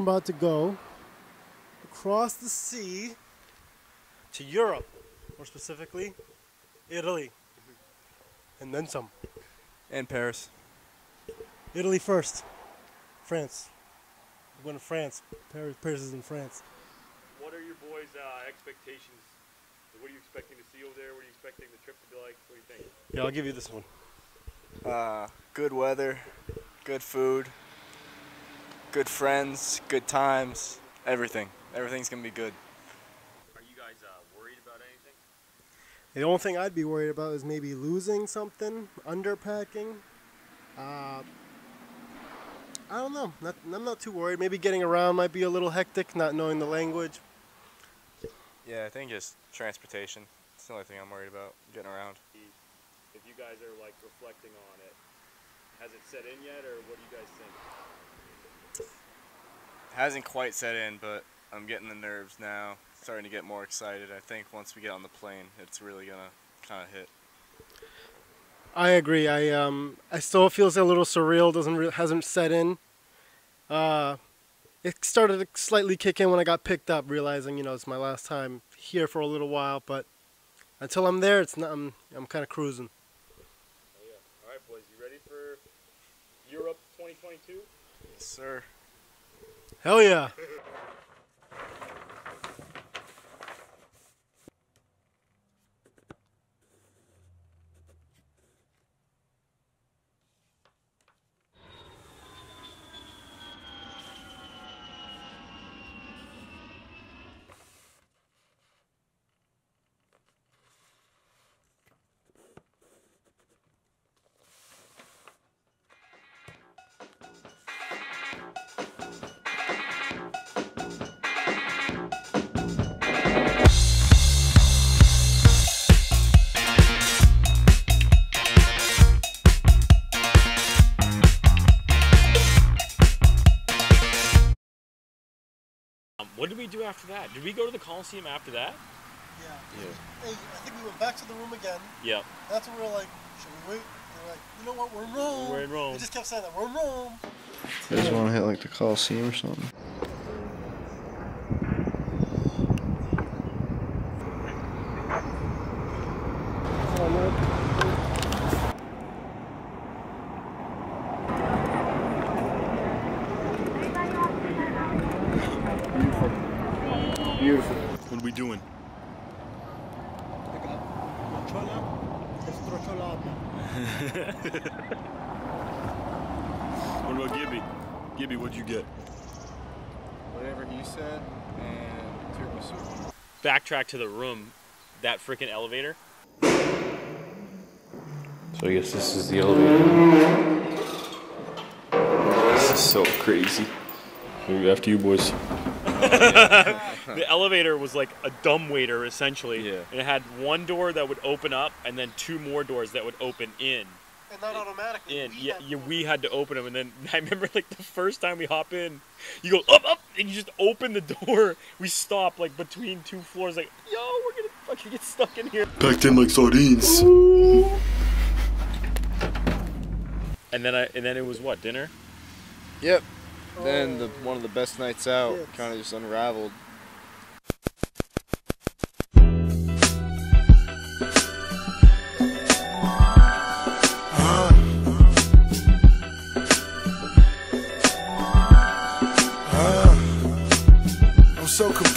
We are about to go across the sea to Europe, more specifically, Italy, and then some. And Paris. Italy first, France. We're going to France. Paris, Paris is in France. What are your boys' uh, expectations? What are you expecting to see over there? What are you expecting the trip to be like? What do you think? Yeah, I'll give you this one. Uh, good weather, good food, good friends, good times, everything. Everything's gonna be good. Are you guys uh, worried about anything? The only thing I'd be worried about is maybe losing something, underpacking. Uh, I don't know. Not, I'm not too worried. Maybe getting around might be a little hectic, not knowing the language. Yeah, I think just transportation. It's the only thing I'm worried about, getting around. If you guys are like reflecting on it, has it set in yet, or what do you guys think? Hasn't quite set in, but I'm getting the nerves now. Starting to get more excited. I think once we get on the plane, it's really gonna kind of hit. I agree. I um I still feels a little surreal. Doesn't re- hasn't set in. Uh, it started to slightly kick in when I got picked up, realizing you know it's my last time here for a little while. But until I'm there, it's not. I'm I'm kind of cruising. Oh yeah. All right, boys, you ready for Europe 2022? Yes, sir. Hell yeah! Do after that? Did we go to the Coliseum after that? Yeah. Hey, I think we went back to the room again. Yep. That's when we were like, should we wait? They're like, you know what? We're in Rome. We're in Rome. We just kept saying that we're in Rome. You guys want to hit like the Coliseum or something? Beautiful. What are we doing? What about Gibby? Gibby, what'd you get? Whatever he said, and tiramisu. Backtrack to the room. That freaking elevator. So I guess this is the elevator. This is so crazy. After you boys. The elevator was like a dumb waiter essentially. Yeah. And it had one door that would open up and then two more doors that would open in. And not automatically. In. we Yeah, had to yeah, open we had to open them and then I remember like the first time we hop in, you go up up and you just open the door. We stop like between two floors like, yo, we're gonna fucking get stuck in here. Packed in like sardines. And then I and then it was what, dinner? Yep. Then the one of the best nights out Yes. kind of just unraveled.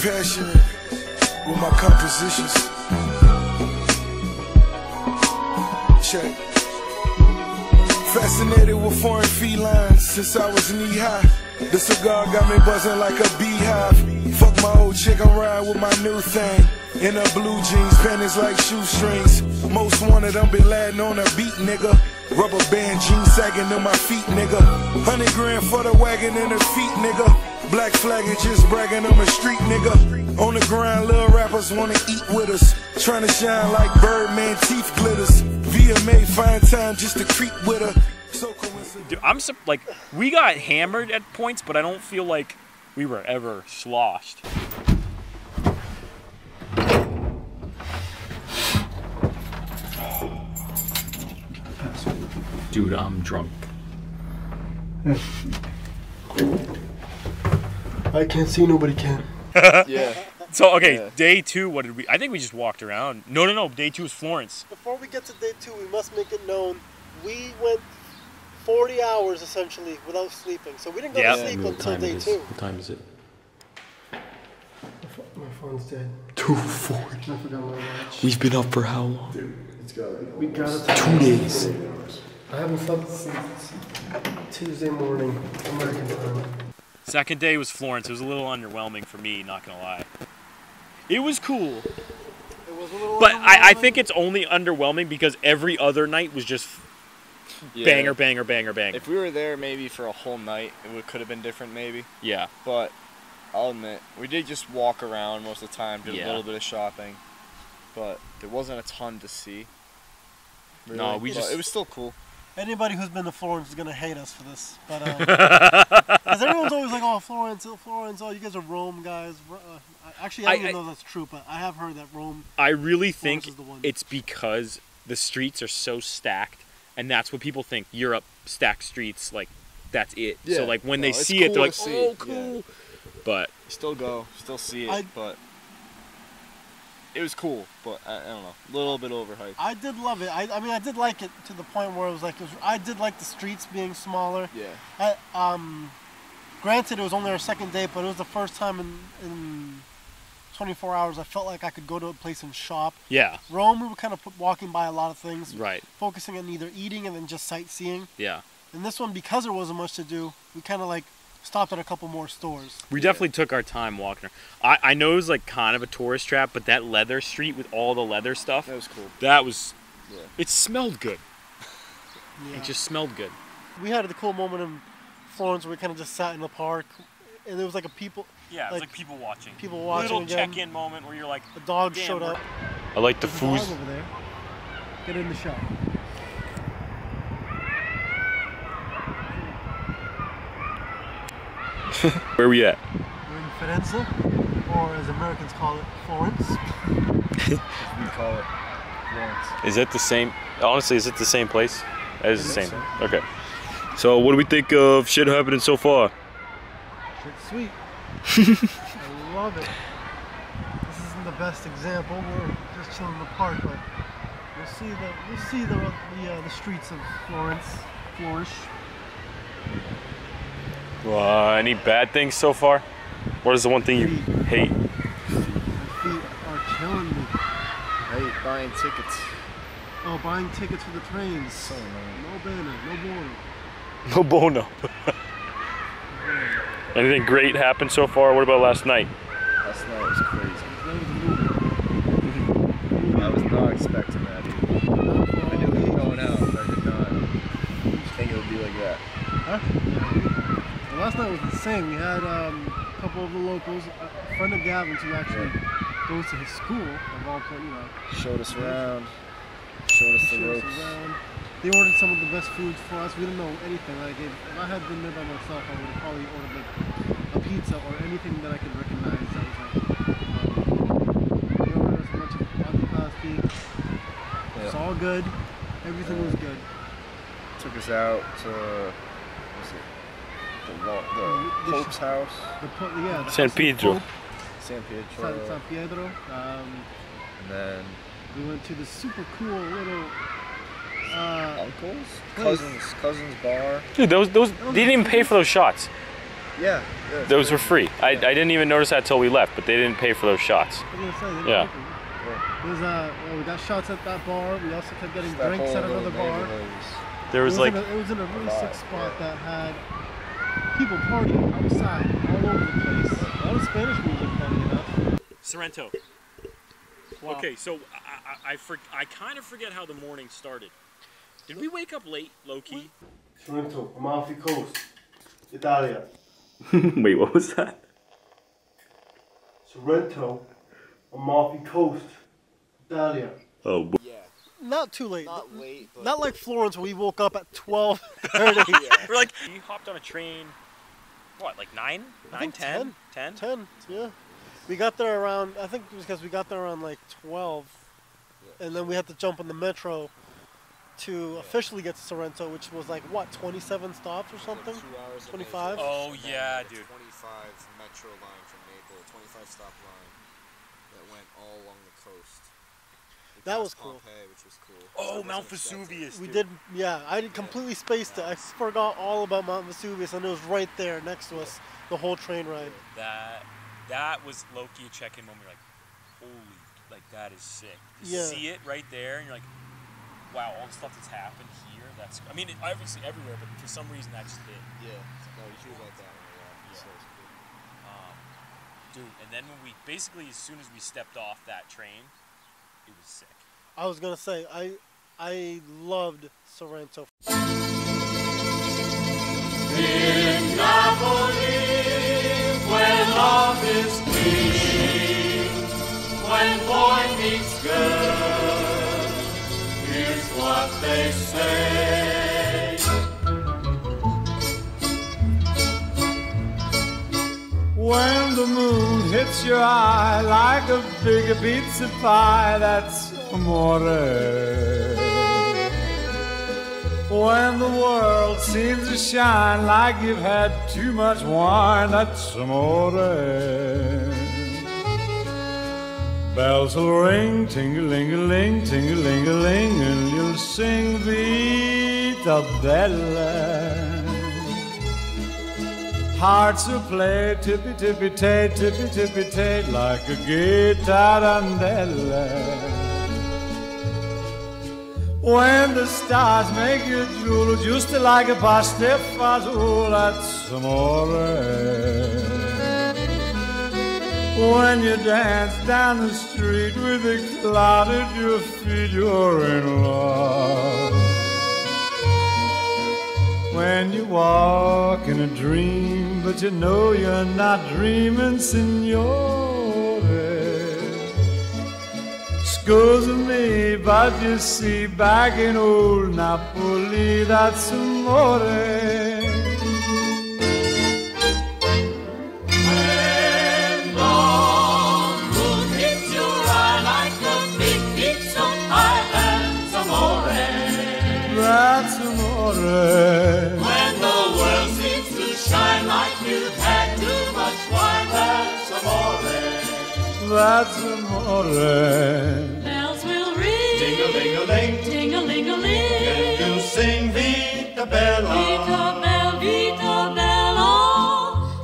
So compassionate with my compositions. Check. Fascinated with foreign felines since I was knee high. The cigar got me buzzing like a beehive. Fuck my old chick, I'm riding with my new thing. In her blue jeans, panties like shoestrings. Most wanted, I'm Bin Laden on a beat, nigga. Rubber band jeans sagging to my feet, nigga. Hundred grand for the wagon and the feet, nigga. Black flag and just bragging on the street, nigga. On the ground, little rappers wanna eat with us. Trying to shine like Birdman teeth glitters. VMA find time just to creep with her. So coincidental. Dude, I'm sup- like we got hammered at points, but I don't feel like we were ever sloshed. Dude, I'm drunk. I can't see, nobody can. Yeah. So okay, Yeah. day two. What did we? I think we just walked around. No, no, no. Day two is Florence. Before we get to day two, we must make it known we went 40 hours essentially without sleeping. So we didn't go Yeah. to sleep until day two. What time is it? My phone's dead. Two forty. I forgot my watch. We've been up for how long? We got it. Two days. I haven't slept since Tuesday morning, American time. Second day was Florence. It was a little underwhelming for me. Not gonna lie. It was cool, It was a little but I, I think it's only underwhelming because every other night was just yeah. banger, banger, banger, banger. If we were there maybe for a whole night, it could have been different maybe. yeah. But I'll admit, we did just walk around most of the time, did Yeah. a little bit of shopping, but there wasn't a ton to see. No, we But just- it was still cool. Anybody who's been to Florence is gonna hate us for this, but because everyone's always like, "Oh, Florence, oh, Florence, oh, you guys are Rome guys." Uh, actually, I don't I- even know if that's true, but I have heard that Rome. I really Florence think is the one. it's because the streets are so stacked, and that's what people think. Europe stacked streets, like that's it. Yeah. So like when No, they it's see it, they're like, to see, "Oh, yeah. cool." But Still go, still see it, I- but it was cool. But I, I don't know, a little bit overhyped. I did love it. I, I mean, I did like it to the point where it was like, it was, I did like the streets being smaller. Yeah. I, um, granted, it was only our second date, but it was the first time in, in 24 hours I felt like I could go to a place and shop. yeah, Rome, we were kind of walking by a lot of things, right, focusing on either eating and then just sightseeing. yeah. And this one, because there wasn't much to do, we kind of like stopped at a couple more stores. We definitely took our time walking. I I know it was like kind of a tourist trap, but that leather street with all the leather stuff, That was cool. that was. Yeah. It smelled good. Yeah. It just smelled good. we had a cool moment in Florence where we kind of just sat in the park, and there was like a people, Yeah, it was Like, like people watching. people watching Little again. check-in moment where you're like, a dog showed up. I like the There's a food. over there. Get in the shop. Where are we at? We're in Firenze, or as Americans call it, Florence. We call it Florence. Is it the same? Honestly, is it the same place? It is the same. think Okay. So, what do we think of shit happening so far? It's sweet. I love it. This isn't the best example. We're just chilling in the park, but you'll see the you'll see the the, uh, the streets of Florence flourish. Uh, any bad things so far? What is the one thing you hate? My feet are killing me. Hey, buying tickets. Oh, buying tickets for the trains. No banner, no border. No bono. Anything great happened so far? What about last night? Last night was crazy. That was a movie. I was not expecting that either. I knew we were going out, but I did not think it would be like that. Huh? Yeah. Last night was insane. We had um, a couple of the locals, a friend of Gavin's who actually goes to his school of all places, you know. Showed us around. Showed us the showed us around. They ordered some of the best foods for us. We didn't know anything. Like if, if I had been there by myself, I would have probably ordered like a pizza or anything that I could recognize. That was like, um, they ordered us a bunch of antipasti. It's all good. Everything was good. Took us out to what was it? The, wa- the The- the Pope's house, The po- yeah, the San house of the Pedro. Pope, San San, Pietro, San Pietro. Um, and then we went to the super cool little. Uh, uncles, Place. cousins, cousins bar. Dude, those those they didn't even pay for those shots. Yeah, yeah. Those were free. I, I didn't even notice that till we left, but they didn't pay for those shots. I was gonna say, Yeah. pay for it. There's uh, well, we got shots at that bar. We also kept getting That drinks at another bar. neighborhood was- There was it like was in a, it was in a really sick spot yeah. that had people partying outside all over the place. A lot of Spanish music, funny enough. Sorrento. Wow. Okay, so I I, I, for, I kind of forget how the morning started. Did we wake up late, low key? Sorrento, Amalfi Coast, Italia. wait, what was that? Sorrento, Amalfi Coast, Italia. Oh, b- Not too late. Not late, but Not like Florence, where we woke up at 12:30. We're like, we hopped on a train. What, like nine, I nine, think ten, ten? 10, yeah. We got there around, I think it was because we got there around like 12. And then we had to jump on the metro to officially get to Sorrento, which was like what 27 stops or something. Two hours. 25? Oh, yeah, the dude. 25 metro line from Naples, 25 stop line that went all along the coast. We That was cool. Pompeii, which was cool. Oh, which I Mount. Vesuvius. We did, yeah. I did completely spaced it. I forgot all about Mount Vesuvius, and it was right there next to us the whole train ride. that. That was Loki checking check-in moment. You're like, holy, like that is sick. To Yeah. see it right there, and you're like, wow, all the stuff that's happened here. That's. I mean, it, obviously everywhere, but for some reason that just hit. Yeah. No, you hear about that one a lot. Yeah. So cool. Um, dude, and then when we basically as soon as we stepped off that train, it was sick. I was gonna say I, I loved Sorrento. when love is peace when wine meets girl here's what they say When the moon hits your eye like a big pizza pie, that's amore. When the world seems to shine like you've had too much wine, that's amore. Bells will ring, ting-a-ling-a-ling, ting-a-ling-a-ling, and you'll sing Vita Bella. Hearts will play tippy tippy tay, tippy tippy tay, like a gay tarantella. When the stars make you drool, just like a pasta fazool, that's amore. When you dance down the street with a cloud at your feet, you're in love. When you walk in a dream, but you know you're not dreaming, signore. Me, but you see, back in old Napoli, that's amore. That's amore. That's amore. Bells will ring, Ding-a-ling-a-ling, ting-a-ling-a-ling. and you sing Vita Bella. Vita bella, vita bella,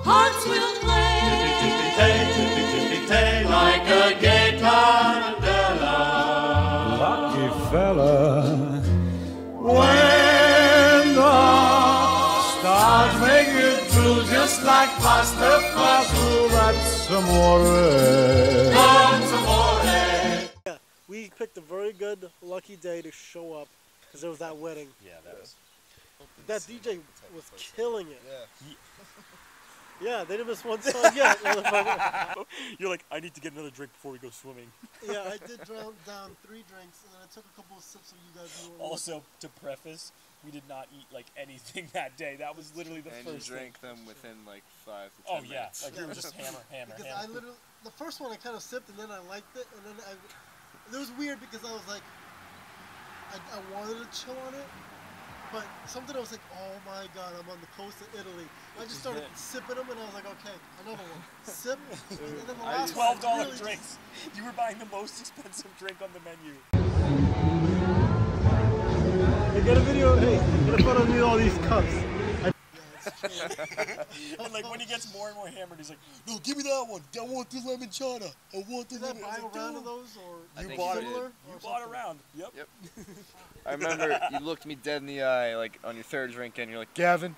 hearts will play like a gay tarantella. Lucky fella. When the stars make it through just like pasta fazool, that's amore. A very good, lucky day to show up because there was that wedding. Yeah, that was. That DJ was killing it. Yeah. Yeah, they didn't miss one song yet. motherfucker. You're like, I need to get another drink before we go swimming. yeah, I did drown down three drinks, and then I took a couple of sips of you guys. Also, to preface, we did not eat like anything that day. That was literally the And you first drank them within like five to thing. Oh ten yeah, minutes. like we were just hammer, hammer, because I literally the first one I kind of sipped and then I liked it and then I it was weird because I was like I, I wanted to chill on it but something I was like oh my god I'm on the coast of Italy I just started sipping them and I was like okay another one sip and then the last one Twelve dollar really just- drinks. You were buying the most expensive drink on the menu. Hey, get a video hey get a photo of me with all these cups And like when he gets more and more hammered, he's like, "No, give me that one. I want the limoncello. I want the did I lemon." buy I a was like, round of those or I You think bought you it. did. similar You bought a round. Yep. Yep. I remember you looked me dead in the eye, like on your third drink, and you're like, Gavin,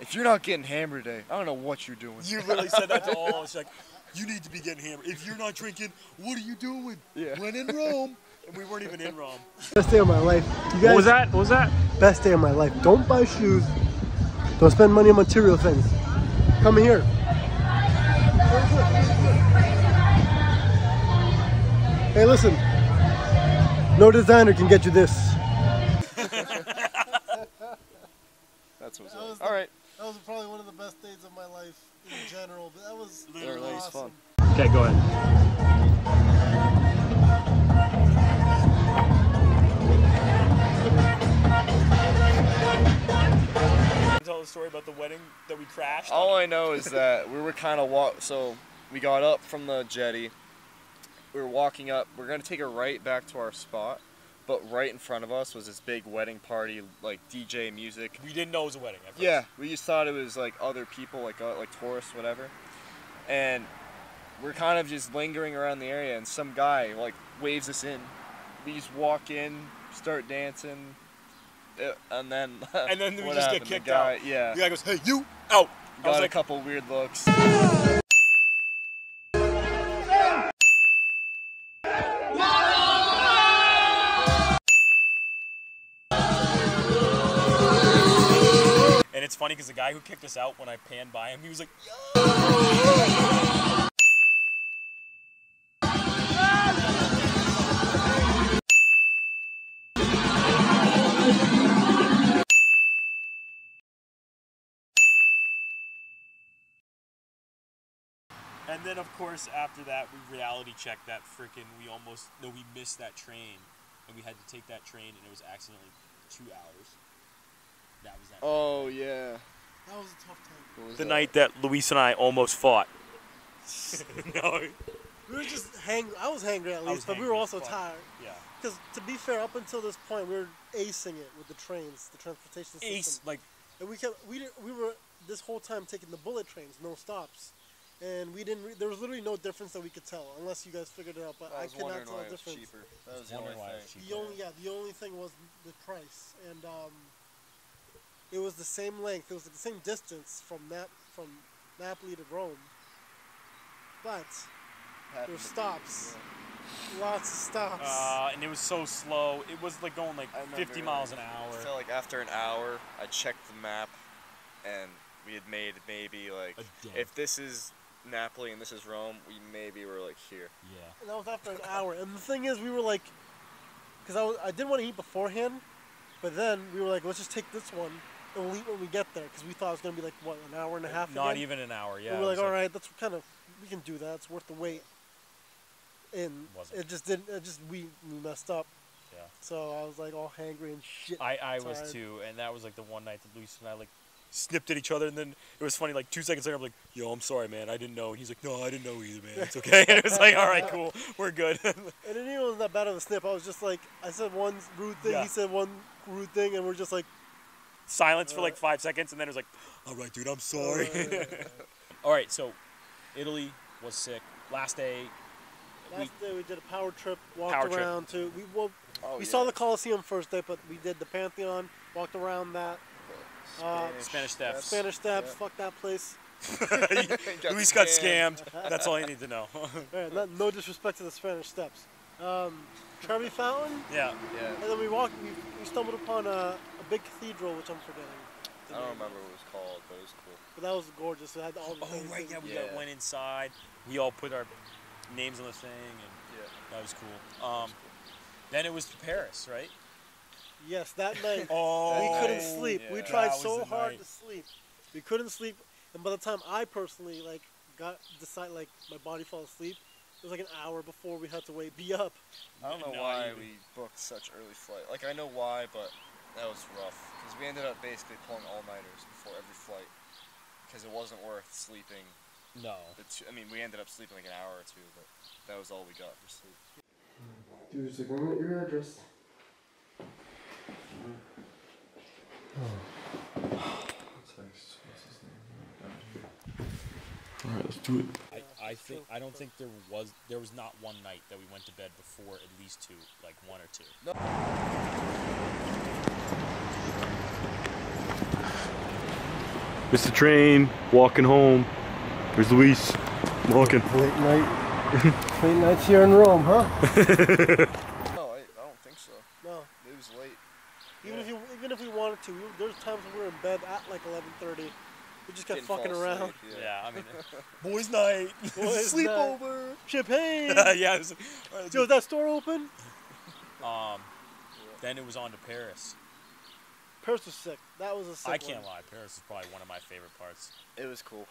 if you're not getting hammered today, I don't know what you're doing. You literally said that to all of us. Like, you need to be getting hammered. If you're not drinking, what are you doing? Yeah. When in Rome. And we weren't even in Rome. best day of my life you guys What was that? What was that? best day of my life don't buy shoes don't spend money on material things come here Hey, listen. No designer can get you this. That's what's that. The, All right. That was probably one of the best days of my life in general. But that was literally really awesome. fun. Okay, go ahead. Tell the story about the wedding that we crashed. All I know is that we were kind of walk. So we got up from the jetty we were walking up. We are gonna take a right back to our spot, but right in front of us was this big wedding party, like DJ music. we didn't know it was a wedding. At first. Yeah, we just thought it was like other people, like uh, like tourists, whatever. And we're kind of just lingering around the area, and some guy like waves us in. We just walk in, start dancing, uh, and then And then we just get happened? The kicked guy- out. Yeah, The guy goes, "Hey, you out!" Got a like, couple weird looks. Funny because the guy who kicked us out when I panned by him, he was like, And then, of course, after that, we reality checked that freaking. We almost no, we missed that train, and we had to take that train, and it was accidentally two hours. That was that. Oh yeah. That was a tough time. What was the that? night that Luis and I almost fought. no. We were just hang. I was hangry at least, but we were also fuck. tired. Yeah. Because to be fair, up until this point, we were acing it with the trains, the transportation system. Ace, like And we kept we we were this whole time taking the bullet trains, no stops, and we didn't. Re- there was literally no difference that we could tell, unless you guys figured it out. But I I was cannot wondering tell why the it was difference. cheaper. That was the only thing. The only yeah, the only thing was the price, and um, it was the same length. It was the same distance from Nap from Napoli to Rome, but Happened there's to be- stops, lots of stops. Uh, and it was so slow. It was like going like remember, 50 miles an hour. I felt like after an hour, I checked the map, and we had made maybe like A day. if this is Napoli and this is Rome, we maybe were like here. Yeah. And that was after an hour. And the thing is, we were like, because I, was- I didn't want to eat beforehand, but then we were like, let's just take this one eat when we get there, because we thought it was gonna be like what an hour and a half. Not again? even an hour. Yeah. And we're like, all right, that's kind of we can do that. It's worth the wait. And Wasn't. it just didn't. It just we, we messed up. Yeah. So I was like all hangry and shit. I, I was too, and that was like the one night that Luis and I like snipped at each other, and then it was funny. Like two seconds later, I'm like, "Yo, I'm sorry, man. I didn't know." And he's like, "No, I didn't know either, man. It's okay." and it was like, "All right, cool, we're good." And it even wasn't that bad of a snip. I was just like, I said one rude thing, Yeah. he said one rude thing, and we're just like, Silence for like five seconds, and then it was like, "All right, dude, I'm sorry." All right, so Italy was sick. Last day, last day we did a power trip, walked Power trip. around to. We well, Oh, we yeah. saw the Coliseum first day, but we did the Pantheon, walked around that. Uh, Spanish Steps. Spanish Steps, fuck that place. Luis got scammed. That's all you need to know. Yeah, not, no disrespect to the Spanish Steps. Um, Trevi Fountain, yeah. Yeah. and then we walked. We, we stumbled upon a, a big cathedral, which I'm forgetting. I don't remember what it was called, but it was cool. But that was gorgeous. It had all the Oh things right, yeah, we Yeah. got went inside. We all put our names on the thing, and Yeah. that was cool. Um, then it was to Paris, right? Yes, that night. Oh, we couldn't night, sleep. We tried so hard night. to sleep. We couldn't sleep, and by the time I personally like got decide like my body fell asleep, it was like an hour before we had to wake be up. I don't know Not why even. we booked such early flight. Like I know why, but that was rough because we ended up basically pulling all nighters before every flight because it wasn't worth sleeping. No. The two, I mean, we ended up sleeping like an hour or two, but that was all we got for sleep. Dude, it's like, when get your address? Alright, let's do it. I, I think I don't think there was there was not one night that we went to bed before at least two, like one or two. Missed the train, walking home. There's Luis, walking. Late night. Late nights here in Rome, huh? No, I, I don't think so. No. It was late. Even if you, even if we wanted to, we, there's times when we were in bed at like 11:30. We just kept Didn't fucking asleep, around. Yeah, I mean, boys' night, Boys' sleepover. Champagne. yeah. It was, all right, let's Yo, is that store open? do- um, then it was on to Paris. Paris was sick. That was a sick I one. can't lie, Paris is probably one of my favorite parts. It was cool.